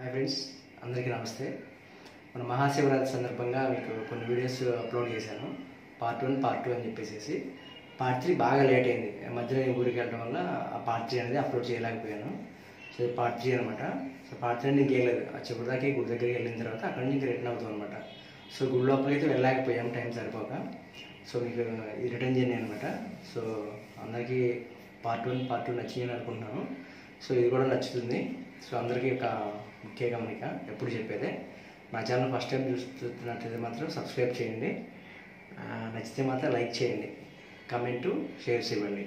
Hi friends అందరికీ నమస్తే. మన మహాశివరాత్రి సందర్భంగా మీకు కొన్ని వీడియోస్ అప్లోడ్ చేశాను. పార్ట్ వన్ పార్ట్ టూ అని చెప్పేసి పార్ట్ త్రీ బాగా లేట్ అయింది. మధ్యలో నేను ఊరికి వెళ్ళడం వల్ల ఆ పార్ట్ త్రీ అనేది అప్లోడ్ చేయలేకపోయాను. సో ఇది పార్ట్ త్రీ అనమాట సో పార్ట్ త్రీ నేను లేదు. ఆ చివరి గుడి దగ్గరికి వెళ్ళిన తర్వాత అక్కడ నుంచి రిటర్న్ అవుతాం అనమాట సో గుడి లోపలికి అయితే వెళ్ళలేకపోయాం. టైం సరిపోక. సో మీకు ఇది రిటర్న్ చేయండి అనమాట సో అందరికీ పార్ట్ వన్ పార్ట్ టూ నచ్చిందని అనుకుంటున్నాను. సో ఇది కూడా నచ్చుతుంది. సో అందరికీ ఒక ముఖ్య గమనిక ఎప్పుడు చెప్పేదే. నా ఛానల్ ఫస్ట్ టైం చూస్తున్నట్లయితే మాత్రం సబ్స్క్రైబ్ చేయండి. నచ్చితే మాత్రం లైక్ చేయండి. కమెంటు షేర్స్ ఇవ్వండి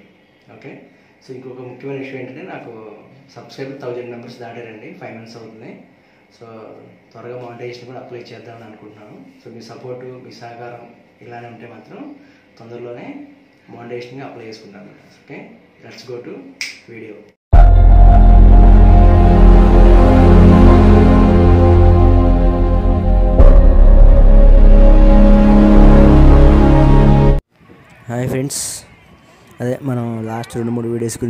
ఓకే? సో ఇంకొక ముఖ్యమైన విషయం ఏంటంటే నాకు సబ్స్క్రైబర్ థౌజండ్ మెంబర్స్ దాటారండి. ఫైవ్ మంత్స్ అవుతుంది. సో త్వరగా మానిటైజేషన్ కూడా అప్లై చేద్దామని అనుకుంటున్నాను. సో మీ సపోర్టు మీ సహకారం ఇలానే ఉంటే మాత్రం తొందరలోనే మానిటైజేషన్గా అప్లై చేసుకుంటాను. Okay? Let's go to video. Friends అదే మనం లాస్ట్ రెండు మూడు వీడియోస్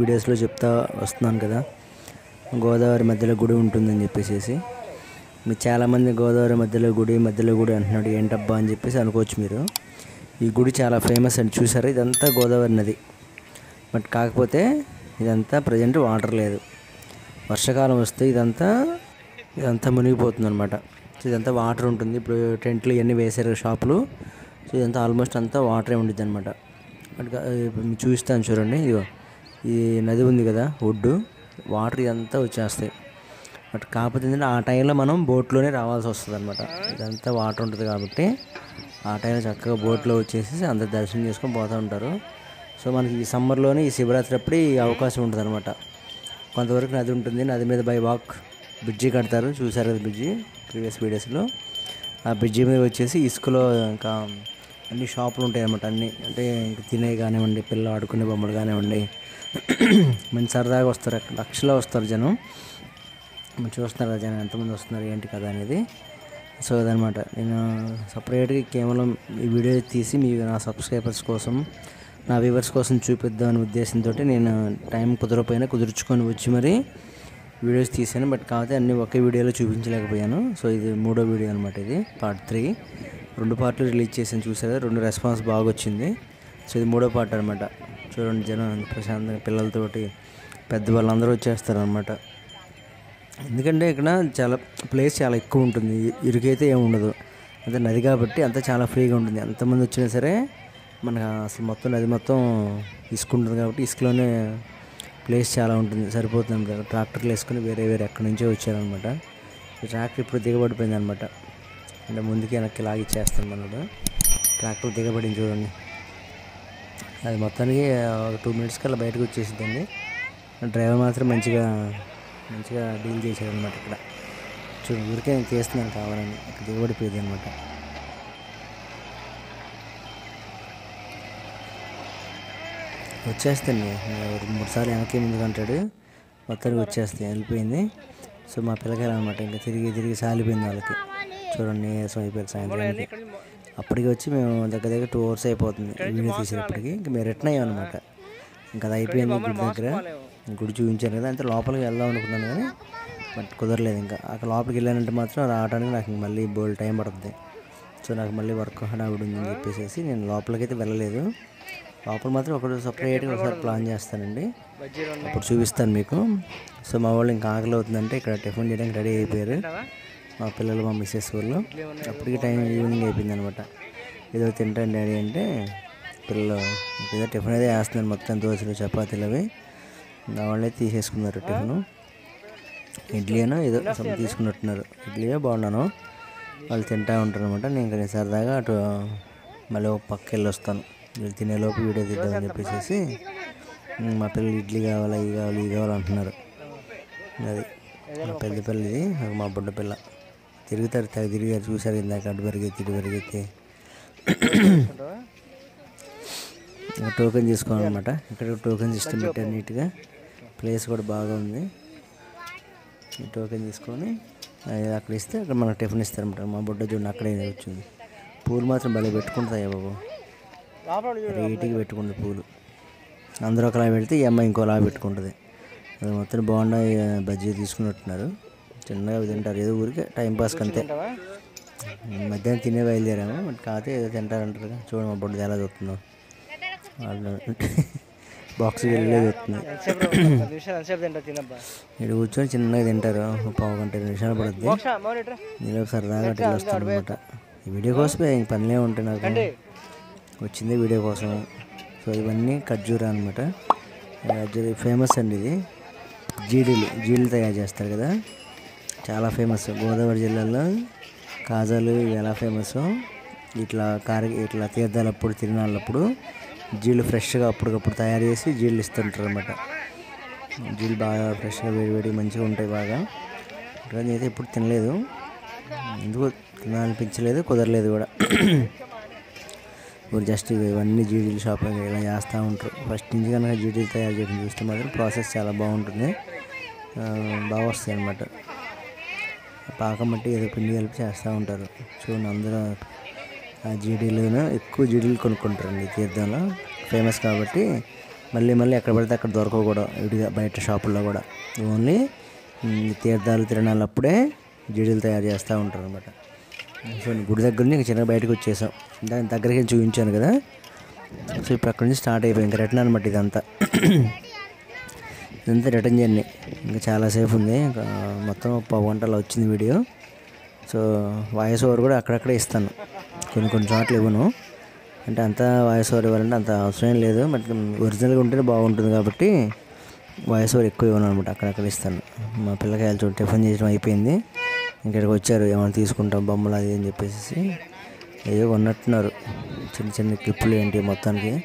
వీడియోస్లో చెప్తా వస్తున్నాను కదా. గోదావరి మధ్యలో గుడి ఉంటుందని చెప్పేసి మీరు చాలామంది గోదావరి మధ్యలో గుడి మధ్యలో గుడి అంటున్నాడు ఏంటబ్బా? అని చెప్పేసి అనుకోవచ్చు మీరు. ఈ గుడి చాలా ఫేమస్ అని చూసారు? ఇదంతా గోదావరి నది. బట్ కాకపోతే ఇదంతా ప్రజెంట్ వాటర్ లేదు. వర్షాకాలం వస్తే ఇదంతా ఇదంతా మునిగిపోతుంది అనమాట ఇదంతా వాటర్ ఉంటుంది. ఇప్పుడు టెంట్లు ఇవన్నీ వేసారు షాపులు సో ఇదంతా ఆల్మోస్ట్ అంతా వాటరే ఉండిద్ది అనమాట అటుగా ఇప్పుడు చూడండి ఇదిగో ఈ నది ఉంది కదా ఒడ్డు వాటర్ ఇదంతా వచ్చేస్తాయి. బట్ కాకపోతే ఏంటంటే ఆ టైంలో మనం బోట్లోనే రావాల్సి వస్తుంది అనమాట ఇదంతా వాటర్ ఉంటుంది కాబట్టి ఆ టైంలో చక్కగా బోట్లో వచ్చేసి అందరు దర్శనం చేసుకొని పోతూ ఉంటారు. సో మనకి ఈ సమ్మర్లోనే ఈ శివరాత్రి అప్పుడు ఈ అవకాశం ఉంటుంది అనమాట కొంతవరకు నది ఉంటుంది నది మీద బై వాక్ బ్రిడ్జి కడతారు. చూసారు కదా బ్రిడ్జి ప్రీవియస్ వీడియోస్లో. ఆ బ్రిడ్జి మీద వచ్చేసి ఇసుకలో ఇంకా అన్ని షాపులు ఉంటాయి అన్నమాట అన్నీ. అంటే ఇంక తినే కానివ్వండి పిల్లలు ఆడుకునే బొమ్మలు కానివ్వండి మంచి సరదాగా వస్తారు. అక్కడ లక్షలో వస్తారు జనం. మీరు చూస్తున్నారు కదా జనం ఎంతమంది వస్తున్నారు ఏంటి కదా అనేది. సో అదనమాట నేను సపరేట్గా కేవలం ఈ వీడియో తీసి మీ నా సబ్స్క్రైబర్స్ కోసం నా వ్యూవర్స్ కోసం చూపిద్దాం అనే ఉద్దేశంతో నేను టైం కుదరపోయినా కుదుర్చుకొని వచ్చి మరి వీడియోస్ తీసాను బట్ కాకపోతే అన్ని ఒకే వీడియోలో చూపించలేకపోయాను. సో ఇది మూడో వీడియో అనమాట ఇది పార్ట్ త్రీ. రెండు పార్ట్లు రిలీజ్ చేసాను చూసారా? రెండు రెస్పాన్స్ బాగా వచ్చింది సో ఇది మూడో పార్ట్ అనమాట చూడండి జనం ప్రశాంతంగా పిల్లలతోటి పెద్దవాళ్ళందరూ వచ్చేస్తారు అనమాట ఎందుకంటే ఇక్కడ చాలా ప్లేస్ చాలా ఎక్కువ ఉంటుంది. ఇరుకైతే ఏమి ఉండదు. అంతే నది కాబట్టి అంతా చాలా ఫ్రీగా ఉంటుంది. ఎంతమంది వచ్చినా సరే మనకు అసలు మొత్తం నది మొత్తం ఇసుకుంటుంది కాబట్టి ఇసుకలోనే ప్లేస్ చాలా ఉంటుంది. సరిపోతుంది. ట్రాక్టర్లు వేసుకొని వేరే వేరే ఎక్కడి నుంచో వచ్చారనమాట ట్రాక్టర్ ఇప్పుడు దిగబడిపోయింది అనమాట అంటే ముందుకి వెనక్కి లాగిచ్చేస్తాను మనడు ట్రాక్టర్ దిగబడింది చూడండి. అది మొత్తానికి ఒక టూ మినిట్స్ కల్లా బయటకు వచ్చేసిందండి డ్రైవర్ మాత్రం మంచిగా మంచిగా డీల్ చేశాడు అనమాట ఇక్కడ. చూడు ఊరికే నేను చేస్తున్నాను కావాలని. ఇక్కడ దిగబడిపోయింది అనమాట వచ్చేస్తాండి. ఒక మూడు సార్లు వెనక్కి ముందుకు అంటాడు. మొత్తానికి వచ్చేస్తాయి. వెళ్ళిపోయింది. సో మా పిల్లకాయలు అనమాట ఇంకా తిరిగి తిరిగి సాలిపోయింది వాళ్ళకి. చూడండి నీరసం అయిపోయారు సాయంత్రానికి. అప్పటికి వచ్చి మేము దగ్గర దగ్గర టూ అవర్స్ అయిపోతుంది. వీడియో తీసేటప్పటికి. ఇంకా మేము రిటర్న్ అయ్యాం అనమాట ఇంకా అది అయిపోయింది గుడి దగ్గర. గుడి చూపించాను కదా అంటే లోపలికి వెళ్దాం అనుకున్నాను కానీ బట్ కుదరలేదు ఇంకా. అక్కడ లోపలికి వెళ్ళానంటే మాత్రం రావడానికి నాకు ఇంక మళ్ళీ బోల్డ్ టైం పడుతుంది. సో నాకు మళ్ళీ వర్క్ హడావిడి ఉందని చెప్పేసి నేను లోపలికి అయితే వెళ్ళలేదు. లోపల మాత్రం ఒకటి సపరేట్గా ఒకసారి ప్లాన్ చేస్తానండి. అప్పుడు చూపిస్తాను మీకు. సో మా వాళ్ళు ఇంకా ఆకలి అవుతుందంటే ఇక్కడ టిఫిన్ చేయడానికి రెడీ అయిపోయారు. మా పిల్లలు మా మిస్సెస్ వాళ్ళు అప్పటికి టైం ఈవినింగ్ అయిపోయింది అనమాట ఏదో తింటాను డాడీ అంటే పిల్లలు ఏదో టిఫిన్ అయితే వేస్తున్నాను మొత్తం దోశలు చపాతీలు అవి వాళ్ళే తీసేసుకున్నారు టిఫిన్. ఇడ్లీనో ఏదో సమ్ తీసుకున్నట్టున్నారు. ఇడ్లీయో బాగున్నాను వాళ్ళు తింటా ఉంటారు అనమాట నేను ఇంకా సరదాగా అటు మళ్ళీ ఒక పక్క వెళ్ళి వస్తాను వీళ్ళు తినేలోపు వీడియో తిద్దామని చెప్పేసి మా పిల్లలు ఇడ్లీ కావాలి ఇవి కావాలి ఇవి కావాలి అంటున్నారు. అది మా పెద్ద పిల్ల ఇది మా బుడ్డ పిల్ల. తిరుగుతారు తెగ తిరిగారు చూసారు ఇందాక అటు పరిగెత్తి ఇటు పరిగెత్తి. టోకెన్ తీసుకోవాలన్నమాట. ఇక్కడ టోకెన్ సిస్టమ్ పెట్టారు నీట్గా. ప్లేస్ కూడా బాగా ఉంది. ఈ టోకెన్ తీసుకొని అది అక్కడ ఇస్తే అక్కడ మనకు టిఫిన్ ఇస్తారన్నమాట. మా బుడ్డ చూడండి అక్కడే వచ్చింది పూలు మాత్రం భలే పెట్టుకుంటాయా బాబు. రేటుకి పెట్టుకుంది పూలు. అందరూ ఒకలా పెడితే ఈ అమ్మాయి ఇంకోలా పెట్టుకుంటుంది. అది మొత్తం బాగుండా బజ్జీ తీసుకున్నట్టున్నారు. చిన్నగా అవి తింటారు. ఏదో ఊరికే టైం పాస్కి అంతే. మధ్యాహ్నం తినే బయలుదేరాము. బట్ కాకపోతే ఏదో తింటారంటారు చూడండి మా బొడ్డు ఎలా చూస్తుందో. వాళ్ళు బాక్స్కి వెళ్ళే చూస్తుంది. ఎంతసేపు ఇక్కడ కూర్చొని చిన్నగా తింటారు. పావు గంట నిమిషాలు పడుతుంది నేను సరదాగా అట్లా వస్తాను అనమాట ఈ వీడియో కోసమే ఇంక పనిలే ఉంటాయి నాకు. వచ్చింది వీడియో కోసం. సో ఇవన్నీ ఖర్జూరా అనమాట ఖర్జూర ఫేమస్ అండి ఇది. జీడీలు. జీడీలు తయారు చేస్తారు కదా. చాలా ఫేమస్ గోదావరి జిల్లాలో కాజాలు ఎలా ఫేమస్ ఇట్లా కారి ఇట్లా తీర్థాలప్పుడు తిరునాళ్ళప్పుడు జీళ్ళు ఫ్రెష్గా అప్పటికప్పుడు తయారు చేసి జీళ్ళు ఇస్తుంటారు అనమాట జీళ్ళు బాగా ఫ్రెష్గా వేడివేడి మంచిగా ఉంటాయి బాగా. ఇటువంటి అయితే ఎప్పుడు తినలేదు. ఎందుకు తినాలనిపించలేదు కుదరలేదు కూడా. ఇప్పుడు జస్ట్ ఇవన్నీ జీడీలు షాపింగ్ ఇలా చేస్తూ ఉంటారు. ఫస్ట్ నుంచి కనుక జీడీలు తయారు చేయడం చూస్తే మాత్రం ప్రాసెస్ చాలా బాగుంటుంది. బాగా వస్తాయి అన్నమాట పాకం బట్టి ఏదో పిండి కలిపి చేస్తూ ఉంటారు. చూడండి అందరూ ఆ జీడీలను ఎక్కువ జీడీలు కొనుక్కుంటారండి తీర్థంలో. ఫేమస్ కాబట్టి మళ్ళీ మళ్ళీ ఎక్కడ పడితే అక్కడ దొరకవు కూడా విడిగా బయట షాపుల్లో కూడా. ఓన్లీ తీర్థాలు తిరణాలు అప్పుడే జీడీలు తయారు చేస్తూ ఉంటారు అనమాట సో గుడి దగ్గర నుంచి ఇంకా చిన్న బయటకు వచ్చేసాం. దాని దగ్గరికి చూపించాను కదా. సో ఇప్పుడు అక్కడ నుంచి స్టార్ట్ అయిపోయింది. ఇంకా రిటర్న్ అనమాట ఇదంతా. ఇదంతా రిటర్న్ జర్నీ. ఇంకా చాలాసేపు ఉంది. ఇంకా మొత్తం పావు గంటలో వచ్చింది వీడియో. సో వాయిస్ ఓవర్ కూడా అక్కడక్కడే ఇస్తాను. కొన్ని కొన్ని చోట్ల ఇవ్వను. అంటే అంత వాయిస్ ఓవర్ ఇవ్వాలంటే అంత అవసరం ఏం లేదు. బట్ ఒరిజినల్గా ఉంటేనే బాగుంటుంది కాబట్టి వాయిస్ ఓవర్ ఎక్కువ ఇవ్వను అనమాట. అక్కడక్కడ ఇస్తాను. మా పిల్లకాయలు చూడు టిఫిన్ చేయడం అయిపోయింది. ఇక్కడికి వచ్చారు. ఏమైనా తీసుకుంటాం బొమ్మలు అది అని చెప్పేసి ఏదో ఉన్నట్టున్నారు చిన్న చిన్న క్లిప్పులు ఏంటి మొత్తానికి.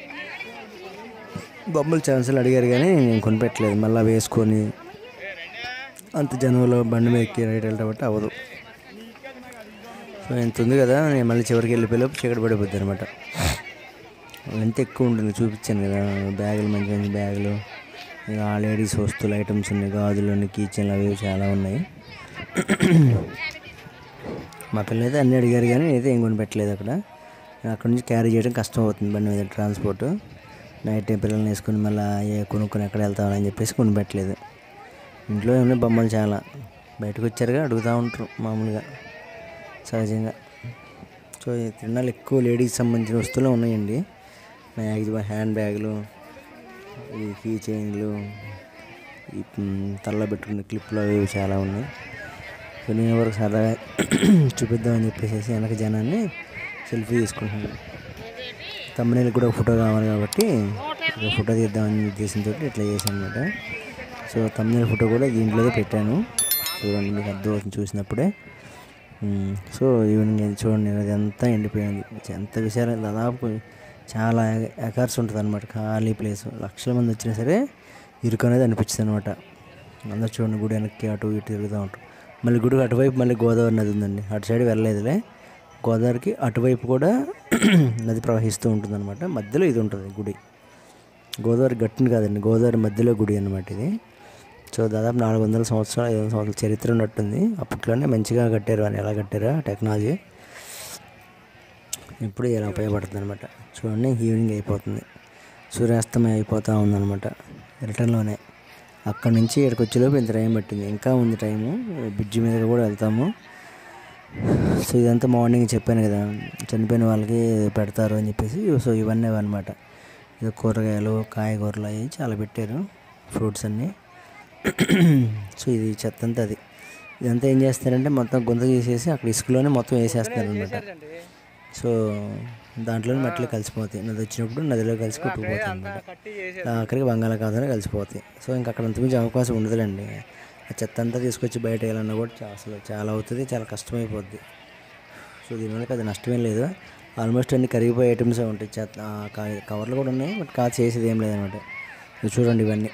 బొమ్మలు ఛాన్సులు అడిగారు కానీ నేను కొనిపెట్టలేదు. మళ్ళీ వేసుకొని అంత జనంలో బండి మీద ఎక్కి రైట్ వెళ్ళటం అవ్వదు. సో ఎంత ఉంది కదా నేను మళ్ళీ చివరికి వెళ్ళిపోయేలోపు చీకటి పడిపోద్ది అనమాట ఎంత ఎక్కువ ఉంటుంది చూపించాను కదా బ్యాగులు మంచి మంచి బ్యాగులు. ఇంకా ఆ లేడీస్ వస్తువులు ఐటమ్స్ ఉన్నాయి గాజులు కీచెన్లు అవి చాలా ఉన్నాయి. మా పిల్లలు అయితే అన్నీ అడిగారు కానీ నేనైతే ఏం కొనిపెట్టలేదు అక్కడ. అక్కడ నుంచి క్యారీ చేయడం కష్టం అవుతుంది బండి మీద ట్రాన్స్పోర్ట్ నైట్ టైం పిల్లల్ని వేసుకుని మళ్ళీ ఏ కొనుక్కొని ఎక్కడ వెళ్తామని చెప్పేసి కొనిపెట్టలేదు. ఇంట్లో ఉన్నాయి బొమ్మలు చాలా. బయటకు వచ్చారుగా అడుగుతూ ఉంటారు మామూలుగా సహజంగా. సో ఈ తిరణాలు ఎక్కువ లేడీకి సంబంధించిన వస్తువులు ఉన్నాయండి. మ్యాక్సిమం హ్యాండ్ బ్యాగులు ఈ కీ చైన్లు ఈ తలలో పెట్టుకునే క్లిప్లు అవి ఇవి చాలా ఉన్నాయి. సో నేను వరకు సరదాగా చూపిద్దామని చెప్పేసి వెనక జనాన్ని సెల్ఫీ తీసుకుంటున్నాను. తమ్మనేలకు కూడా ఒక ఫోటో కావాలి కాబట్టి ఫోటో తీద్దామని ఉద్దేశంతో ఇట్లా చేశాను అనమాట సో తమ్మనేల ఫోటో కూడా దీంట్లోనే పెట్టాను. చూడండి మీకు అర్థమవుతుంది చూసినప్పుడే. సో ఈవినింగ్ చూడండి అది అంతా ఎండిపోయింది. ఎంత విషయాలు దాదాపు చాలా ఎకర్స్ ఉంటుంది అనమాట ఖాళీ ప్లేస్. లక్షల మంది వచ్చినా సరే ఇరుకు అనేది అనిపించింది అనమాట అందరు చూడండి గుడి వెనక్కి అటు ఇటు తిరుగుతూ ఉంటారు. మళ్ళీ గుడి అటువైపు మళ్ళీ గోదావరి నది ఉందండి. అటు సైడ్ వెళ్ళలేదులే. గోదావరికి అటువైపు కూడా నది ప్రవహిస్తూ ఉంటుంది అనమాట మధ్యలో ఇది ఉంటుంది గుడి. గోదావరి గట్టుని కాదండి గోదావరి మధ్యలో గుడి అనమాట ఇది. సో దాదాపు నాలుగు వందల సంవత్సరాలు ఐదు వందల సంవత్సరాల చరిత్ర ఉన్నట్టుంది. అప్పట్లోనే మంచిగా కట్టారు అని ఎలా కట్టారా? టెక్నాలజీ. ఇప్పుడు ఇలా ఉపయోగపడుతుంది అనమాట చూడండి ఈవినింగ్ అయిపోతుంది. సూర్యాస్తమయం అయిపోతూ ఉందన్నమాట. రిటర్న్లోనే. అక్కడి నుంచి ఇక్కడికి వచ్చేలోపు ఇంత టైం పట్టింది. ఇంకా ఉంది టైము. బ్రిడ్జి మీద కూడా వెళ్తాము. సో ఇదంతా మార్నింగ్ చెప్పాను కదా. చనిపోయిన వాళ్ళకి పెడతారు అని చెప్పేసి సో ఇవన్నీ అనమాట ఇది కూరగాయలు కాయగూరలు అవి చాలా పెట్టారు ఫ్రూట్స్ అన్నీ. సో ఇది చెత్త అంతా అది. ఇదంతా ఏం చేస్తారంటే మొత్తం గుంత తీసేసి అక్కడ ఇసుకలోనే మొత్తం వేసేస్తారు అనమాట సో దాంట్లోనే మట్టిలో కలిసిపోతాయి. నది వచ్చినప్పుడు నదిలో కలిసి కొట్టుకుపోతాయి అనమాట అక్కడికి బంగాళాఖాతంలో కలిసిపోతాయి. సో ఇంకా అక్కడ అంతమించి అవకాశం ఉండదులేండి. ఆ చెత్త అంతా తీసుకొచ్చి బయట వేయాలన్నా కూడా అసలు చాలా అవుతుంది చాలా కష్టమైపోద్ది. సో దీనివల్ల పెద్ద నష్టమేం లేదు. ఆల్మోస్ట్ అన్ని కరిగిపోయే ఐటమ్స్ ఉంటాయి. చెత్త కవర్లు కూడా ఉన్నాయి బట్ కాదు చేసేది ఏం లేదనమాట. చూడండి ఇవన్నీ.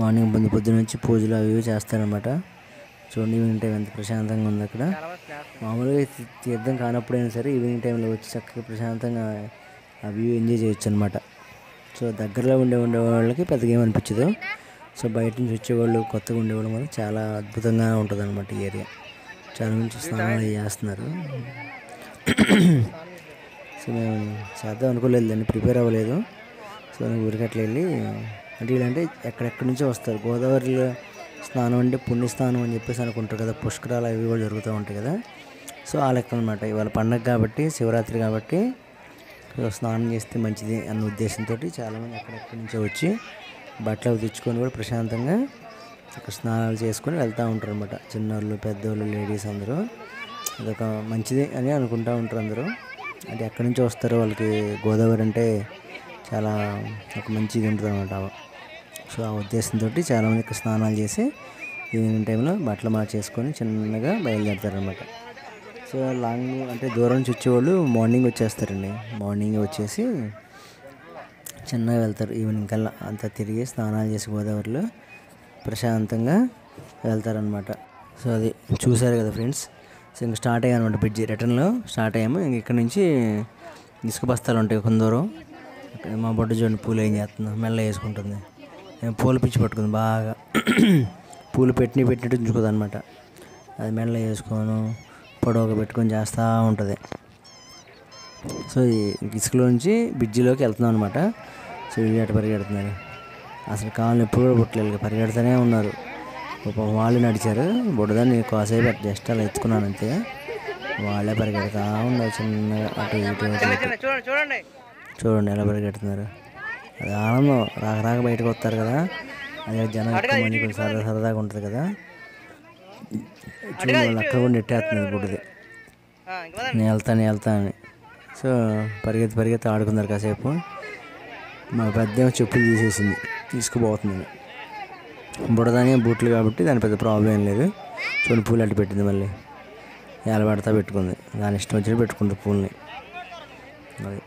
మార్నింగ్ పొద్దు పొద్దు నుంచి పూజలు అవి ఇవి చేస్తారనమాట. చూడండి ఈవినింగ్ టైం ఎంత ప్రశాంతంగా ఉంది అక్కడ. మామూలుగా తీర్థం కానప్పుడైనా సరే ఈవినింగ్ టైంలో వచ్చి చక్కగా ప్రశాంతంగా ఆ వ్యూ ఎంజాయ్ చేయొచ్చు అనమాట సో దగ్గరలో ఉండే ఉండే వాళ్ళకి పెద్దగా ఏమనిపించదు. సో బయట నుంచి వచ్చేవాళ్ళు కొత్తగా ఉండేవాళ్ళు మాత్రం చాలా అద్భుతంగా ఉంటుంది అనమాట ఈ ఏరియా. చాలా మంచి స్నానాలు చేస్తున్నారు. సో మేము చేద్దాం అనుకోలేదు దాన్ని ప్రిపేర్ అవ్వలేదు. సో నేను ఊరికి అట్లా వెళ్ళి అంటే వీళ్ళంటే ఎక్కడెక్కడి నుంచో వస్తారు. గోదావరిలో స్నానం అంటే పుణ్యస్నానం అని చెప్పేసి అనుకుంటారు కదా పుష్కరాలు అవి కూడా జరుగుతూ ఉంటాయి కదా. సో ఆ లెక్క అనమాట ఇవాళ పండగ కాబట్టి శివరాత్రి కాబట్టి స్నానం చేస్తే మంచిది అన్న ఉద్దేశంతో చాలామంది అక్కడెక్కడి నుంచో వచ్చి బట్టలు తెచ్చుకొని కూడా ప్రశాంతంగా అక్కడ స్నానాలు చేసుకొని వెళ్తూ ఉంటారు అనమాట చిన్నోళ్ళు పెద్దోళ్ళు లేడీస్ అందరూ. అదొక మంచిది అని అనుకుంటూ ఉంటారు అందరూ. అంటే ఎక్కడి నుంచి వస్తారో వాళ్ళకి గోదావరి అంటే చాలా ఒక మంచిది ఉంటుంది అనమాట సో ఆ ఉద్దేశంతో చాలామంది ఇక్కడ స్నానాలు చేసి ఈవినింగ్ టైంలో బట్టలు మార్చేసుకొని చిన్నగా బయలుదేరుతారనమాట సో లాంగ్ అంటే దూరం నుంచి వచ్చేవాళ్ళు మార్నింగ్ వచ్చేస్తారండి. మార్నింగ్ వచ్చేసి చిన్నగా వెళ్తారు ఈవినింగ్ కల్లా. అంతా తిరిగి స్నానాలు చేసి గోదావరిలో ప్రశాంతంగా వెళ్తారనమాట సో అది చూసారు కదా ఫ్రెండ్స్. సో ఇంక స్టార్ట్ అయ్యాను అనమాట బ్రిడ్జి. రిటర్న్లో స్టార్ట్ అయ్యాము. ఇంక ఇక్కడ నుంచి ఇసుక బస్తాలు ఉంటాయి కొంత దూరం. మా బొడ్డు చూడండి పూలు ఏం చేస్తుందో మెల్ల వేసుకుంటుంది. పూలు పూల పిచ్చి పట్టుకుంది బాగా. పూలు పెట్టిన పెట్టినట్టు ఉంచుకోదనమాట అది మెల్ల వేసుకోను పొడవుగా పెట్టుకొని చేస్తూ ఉంటుంది. సో ఈ ఇసుకలో నుంచి బ్రిడ్జిలోకి వెళ్తున్నాం అనమాట సో వీళ్ళు అటు పరిగెడుతున్నారు. అసలు కాళ్ళు ఎప్పుడు కూడా పుట్టలేదు పరిగెడుతూనే ఉన్నారు. ఒక వాళ్ళు నడిచారు. బుడదాన్ని కాసేపు జస్ట్ అలా ఎత్తుకున్నాను అంతే. వాళ్ళే పరిగెడతా ఉన్నారు చిన్నగా అటు ఇటు. చూడండి చూడండి ఎలా పరిగెడుతున్నారు. అది ఆనందం. రాక రాక బయటకు వస్తారు కదా. అదే జనం ఎక్కువ మంది కొంచెం సరదా సరదాగా ఉంటుంది కదా. చూడండి వాళ్ళు అక్కడ కూడా నెట్టేస్తున్నారు బుడ్డది. నేను వెళ్తాను వెళ్తాను అని. సో పరిగెత్తి పరిగెత్తి ఆడుకున్నారు కాసేపు. మా పెద్ద చెప్పులు తీసేసింది. తీసుకుపోతుంది బుడదాని బూట్లు కాబట్టి దాని పెద్ద ప్రాబ్లం ఏం లేదు. చూడండి పూలు అడ్డు పెట్టింది మళ్ళీ. ఏలబడతా పెట్టుకుంది. దాని ఇష్టం వచ్చినట్టు పెట్టుకుంది పూలని. అది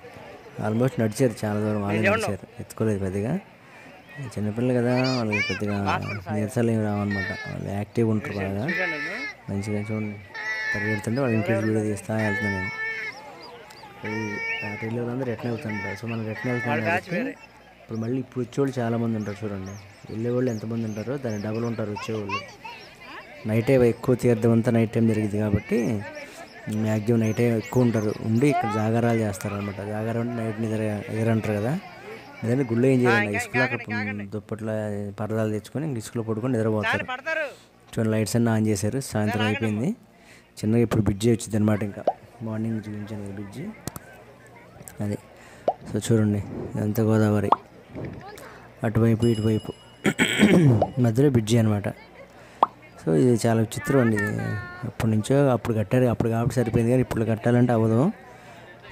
ఆల్మోస్ట్ నడిచారు చాలా దూరం వాళ్ళే నడిచారు ఎత్తుకోలేదు పెద్దగా. చిన్నపిల్లలు కదా వాళ్ళకి పెద్దగా నీరసాలు ఏమి రావన్నమాట. వాళ్ళు యాక్టివ్గా ఉంటారు బాగా. మంచిగా చూడండి. పరిగెడుతుంటే వాళ్ళు ఇంటికి వీడియో తీస్తా వెళ్తున్నాను రైల్లో అందరూ రిటర్న్ వెళ్తుంటారు సో మనం రిటర్న్ వెళ్తాం కాబట్టి ఇప్పుడు మళ్ళీ ఇప్పుడు వచ్చేవాళ్ళు చాలా మంది ఉంటారు చూడండి. వెళ్ళేవాళ్ళు ఎంతమంది ఉంటారో దాని డబుల్ ఉంటారు వచ్చేవాళ్ళు. నైట్ ఎక్కువ తీర్థం అంతా నైట్ టైం జరిగింది కాబట్టి మ్యాక్సిమం నైట్ ఎక్కువ ఉంటారు. ఉండి ఇక్కడ జాగారాలు చేస్తారు అనమాట జాగారం అంటే నైట్ నిద్ర అంటారు కదా. నిద్ర గుళ్ళో ఏం చేయాలి? ఇసుకలో అక్కడ దుప్పట్లో పరదాలు తెచ్చుకొని ఇంక ఇసుకలో పడుకొని నిద్రపోతారు. చూడండి లైట్స్ అన్నీ ఆన్ చేశారు. సాయంత్రం అయిపోయింది. చిన్నగా ఇప్పుడు బ్రిడ్జి వచ్చింది అనమాట ఇంకా. మార్నింగ్ చూపించాను బ్రిడ్జి అది. సో చూడండి ఇదంతా గోదావరి. అటువైపు ఇటువైపు. మధ్యలో బ్రిడ్జి అనమాట సో ఇది చాలా విచిత్రం అండి ఇది. అప్పటి నుంచో అప్పుడు కట్టారు అప్పుడు కాబట్టి సరిపోయింది కానీ ఇప్పుడు కట్టాలంటే అవ్వదు.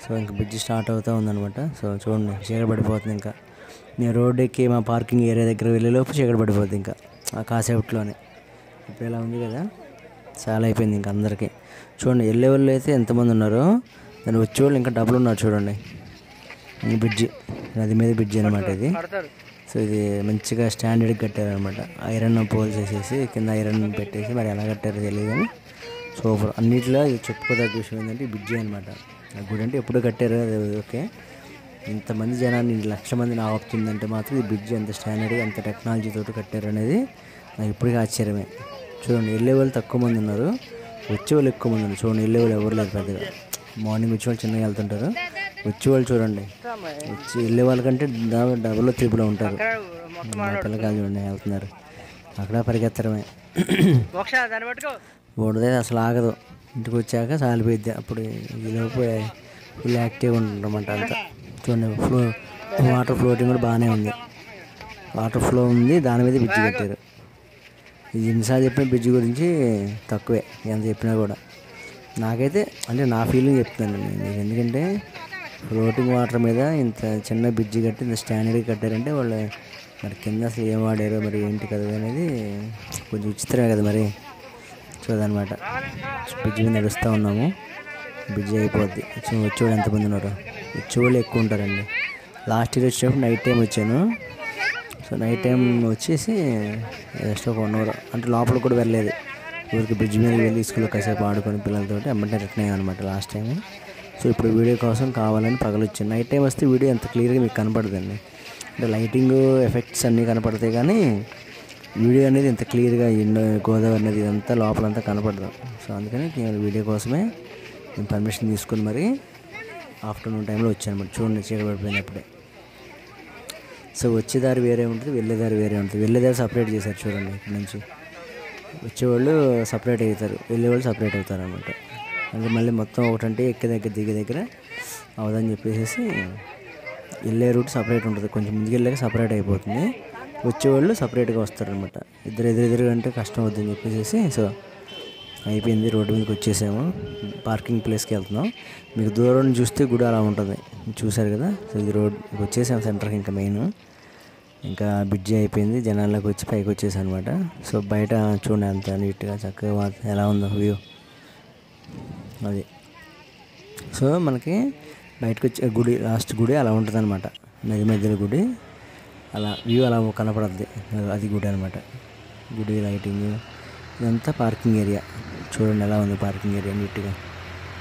సో ఇంకా బ్రిడ్జి స్టార్ట్ అవుతూ ఉందన్నమాట. సో చూడండి చీకటి పడిపోతుంది ఇంకా. నేను రోడ్ ఎక్కి మా పార్కింగ్ ఏరియా దగ్గర వెళ్ళేలోపు చీకటి పడిపోతుంది ఇంకా ఆ కాసేపట్లోనే. ఇప్పుడు ఇలా ఉంది కదా? చాలా అయిపోయింది ఇంకా అందరికీ. చూడండి వెళ్ళే వాళ్ళు అయితే ఎంతమంది ఉన్నారో దాన్ని వచ్చే వాళ్ళు ఇంకా డబ్బులు ఉన్నారు చూడండి. బ్రిడ్జి. నది మీద బ్రిడ్జి అనమాట ఇది. సో ఇది మంచిగా స్టాండర్డ్ కట్టారనమాట ఐరన్ పోల్స్ వేసేసి కింద ఐరన్ పెట్టేసి మరి ఎలా కట్టారో తెలియదు కానీ సూపర్ అన్నిట్లో ఇది చెప్పుకోదగ్గ విషయం ఏంటంటే బ్రిడ్జి అనమాట ఆ గుడి అంటే ఎప్పుడో కట్టారు అది ఓకే. ఇంతమంది జనాన్ని లక్షల మందిని ఆపుతుందంటే మాత్రం ఈ బ్రిడ్జ్ ఎంత స్టాండర్డ్గా ఎంత టెక్నాలజీతో కట్టారు అనేది నాకు ఇప్పటికీ ఆశ్చర్యమే. చూడండి వెళ్ళే వాళ్ళు తక్కువ మంది ఉన్నారు. వచ్చే వాళ్ళు ఎక్కువ మంది ఉన్నారు. చూడండి వెళ్ళే వాళ్ళు ఎవరు లేరు పెద్దగా. మార్నింగ్ వచ్చే వాళ్ళు చిన్నగా వెళ్తుంటారు. వచ్చే వాళ్ళు చూడండి. వచ్చి వెళ్ళే వాళ్ళకంటే డబుల్ త్రిపుల్ ఉంటారు. పిల్లకాయలు చూడండి వెళ్తున్నారు. అక్కడ పరిగెత్తడమే. బోర్డుదే అసలు ఆగదు. ఇంటికి వచ్చాక సాలిపోయిద్ది. అప్పుడు ఈలోపు ఫుల్ యాక్టివ్గా ఉంటుందన్నమాట అంతా. చూడండి ఫ్లో వాటర్ ఫ్లోటింగ్ కూడా బాగానే ఉంది. వాటర్ ఫ్లో ఉంది దాని మీద బ్రిడ్జి కట్టారు. ఇది ఎన్నిసార్లు చెప్పిన బ్రిడ్జి గురించి తక్కువే ఎంత చెప్పినా కూడా. నాకైతే అంటే నా ఫీలింగ్ చెప్తున్నాను నేను. ఎందుకంటే ఫ్లోటింగ్ వాటర్ మీద ఇంత చిన్న బ్రిడ్జి కట్టి ఇంత స్టాండర్డ్ కట్టారంటే వాళ్ళు మరి కింద అసలు ఏం వాడారో మరి ఏంటి కదా అనేది కొంచెం విచిత్రమే కదా మరి. చూదనమాట బ్రిడ్జ్ మీద నడుస్తూ ఉన్నాము. బ్రిడ్జ్ అయిపోద్ది. వచ్చేవాళ్ళు ఎంతమంది ఉన్నారు? వచ్చేవాళ్ళు ఎక్కువ ఉంటారండి. లాస్ట్ ఇయర్ వచ్చినప్పుడు నైట్ టైం వచ్చాను. సో నైట్ టైం వచ్చేసి జస్ట్ ఒక వన్ అవర్. అంటే లోపల కూడా వెళ్ళలేదు. ఊరికి బ్రిడ్జ్ మీద వెళ్ళి స్కూల్లో కాసేపు ఆడుకొని పిల్లలతో వెంటనే రిటర్న్ అయ్యాను అనమాట లాస్ట్ టైం సో ఇప్పుడు వీడియో కోసం కావాలని పగలొచ్చింది. నైట్ టైం వస్తే వీడియో ఎంత క్లియర్గా మీకు కనపడదండి. అంటే లైటింగ్ ఎఫెక్ట్స్ అన్నీ కనపడతాయి కానీ వీడియో అనేది ఇంత క్లియర్గా గోదావరి అనేది ఇదంతా లోపలంతా కనపడదు. సో అందుకని నేను వీడియో కోసమే నేను పర్మిషన్ తీసుకుని మరి ఆఫ్టర్నూన్ టైంలో వచ్చాను మరి. చూడండి చీకటి పడిపోయినప్పుడే. సో వచ్చేదారి వేరే ఉంటుంది వెళ్ళేదారి వేరే ఉంటుంది. వెళ్ళేదారి సపరేట్ చేశారు చూడండి ఇక్కడి నుంచి. వచ్చేవాళ్ళు సపరేట్ అవుతారు వెళ్ళేవాళ్ళు సపరేట్ అవుతారు అనమాట అంటే మళ్ళీ మొత్తం ఒకటంటే ఎక్కే దగ్గర దిగే దగ్గర అవదని చెప్పేసి వెళ్ళే రూట్ సపరేట్ ఉంటుంది. కొంచెం ముందుకు వెళ్ళాక సపరేట్ అయిపోతుంది. వచ్చేవాళ్ళు సపరేట్గా వస్తారనమాట. ఇద్దరు ఎదురెదురు అంటే కష్టం అవుతుందని చెప్పేసి సో అయిపోయింది. రోడ్డు మీదకి వచ్చేసాము. పార్కింగ్ ప్లేస్కి వెళ్తున్నాం. మీకు దూరం చూస్తే గుడి అలా ఉంటుంది. చూసారు కదా? సో ఇది రోడ్. వచ్చేసాము సెంటర్కి ఇంకా మెయిన్. ఇంకా బ్రిడ్జి అయిపోయింది. జనాల్లోకి వచ్చి పైకి వచ్చేసాను అనమాట సో బయట చూడండి అంత నీట్గా చక్కగా ఎలా ఉందో వ్యూ. అది. సో మనకి బయటకు వచ్చే గుడి లాస్ట్ గుడి అలా ఉంటుంది అనమాట నది మధ్యలో గుడి. అలా వ్యూ అలా కనపడద్ది. అది గుడి అనమాట గుడి లైటింగ్ ఇదంతా పార్కింగ్ ఏరియా. చూడండి ఎలా ఉంది పార్కింగ్ ఏరియా నీట్గా.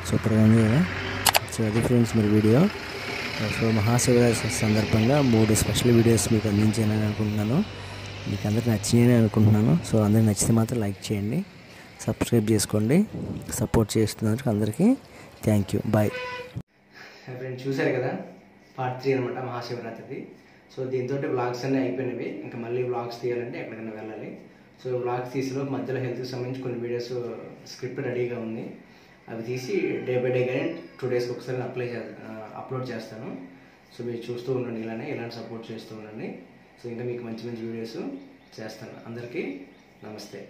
సూపర్గా ఉంది కదా? సో అది ఫ్రెండ్స్ మీరు వీడియో. సో మహాశివరాత్రి సందర్భంగా మూడు స్పెషల్ వీడియోస్ మీకు అందించానని అనుకుంటున్నాను. మీకు అందరికి నచ్చినాయని అనుకుంటున్నాను. సో అందరికి నచ్చితే మాత్రం లైక్ చేయండి. సబ్స్క్రైబ్ చేసుకోండి. సపోర్ట్ చేస్తున్నందుకు అందరికీ థ్యాంక్ యూ. బాయ్. ఫ్రెండ్స్ చూశారు కదా? పార్ట్ త్రీ అనమాట మహాశివరాత్రిది. సో దీంతో వ్లాగ్స్ అన్నీ అయిపోయినవి. ఇంకా మళ్ళీ వ్లాగ్స్ తీయాలంటే ఎక్కడికైనా వెళ్ళాలి. సో వ్లాగ్స్ తీసిలో మధ్యలో హెల్త్కి సంబంధించి కొన్ని వీడియోస్ స్క్రిప్ట్ రెడీగా ఉంది. అవి తీసి డే బై డే కానీ టూ డేస్కి ఒకసారి అప్లై చే అప్లోడ్ చేస్తాను. సో మీరు చూస్తూ ఉండండి ఇలానే ఇలాంటి సపోర్ట్ చేస్తూ ఉండండి. సో ఇంకా మీకు మంచి మంచి వీడియోస్ చేస్తాను. అందరికీ నమస్తే.